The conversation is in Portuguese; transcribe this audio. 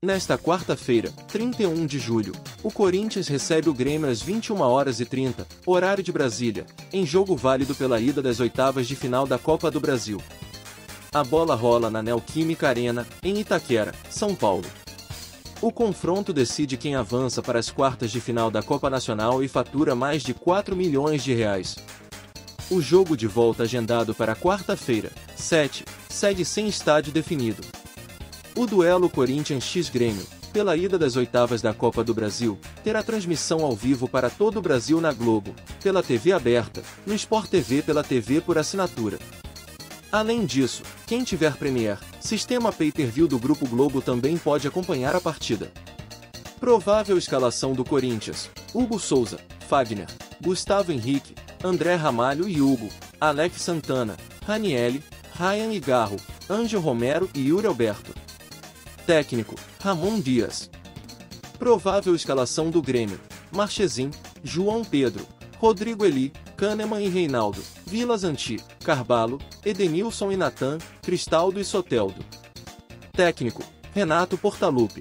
Nesta quarta-feira, 31 de julho, o Corinthians recebe o Grêmio às 21 horas e 30, horário de Brasília, em jogo válido pela ida das oitavas de final da Copa do Brasil. A bola rola na Neoquímica Arena, em Itaquera, São Paulo. O confronto decide quem avança para as quartas de final da Copa Nacional e fatura mais de 4 milhões de reais. O jogo de volta agendado para quarta-feira, 7, segue sem estádio definido. O duelo Corinthians X Grêmio, pela ida das oitavas da Copa do Brasil, terá transmissão ao vivo para todo o Brasil na Globo, pela TV aberta, no Sport TV pela TV por assinatura. Além disso, quem tiver Premier, sistema pay-per-view do Grupo Globo também pode acompanhar a partida. Provável escalação do Corinthians: Hugo Souza, Fagner, Gustavo Henrique, André Ramalho e Hugo, Alex Santana, Ranielli, Ryan e Garro, Ângelo Romero e Yuri Alberto. Técnico: Ramon Dias. Provável escalação do Grêmio: Marchesim, João Pedro, Rodrigo Eli, Kahneman e Reinaldo, Vilas Anti, Carvalho, Edenilson e Natan, Cristaldo e Soteldo. Técnico: Renato Portaluppi.